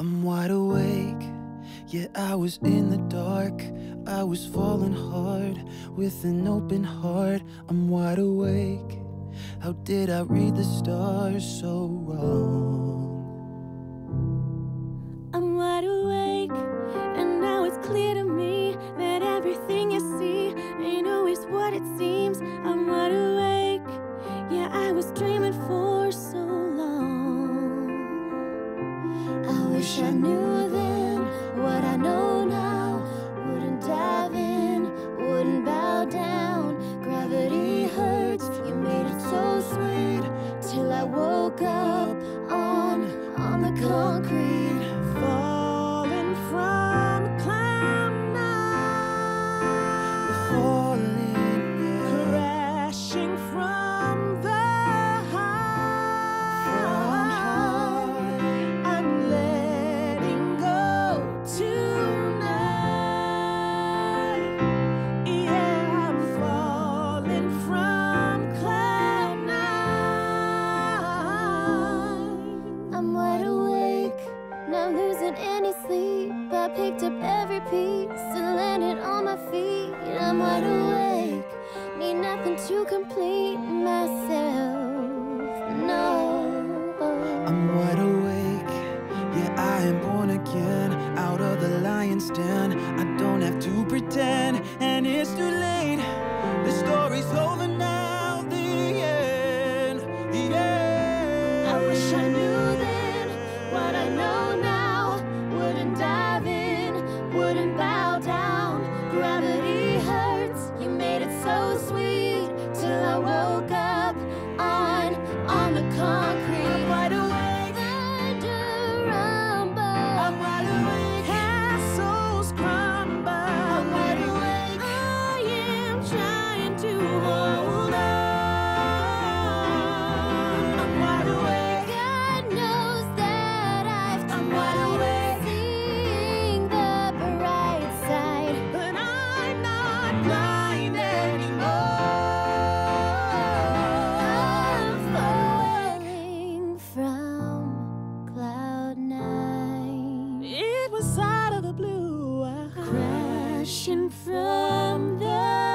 I'm wide awake, yeah, I was in the dark. I was falling hard with an open heart. I'm wide awake. How did I read the stars so wrong? I'm wide awake, and now it's clear to me that everything you see ain't always what it seems. I'm wide awake, yeah, I was dreaming for wish I knew up piece and landed on my feet. I'm wide awake, need nothing to complete myself. No. I'm wide awake. Yeah, I am born again out of the lion's den. I don't have to pretend, and it's too late. The story's over now. The end. Yeah. I wish I knew was out of the blue, I crashing from the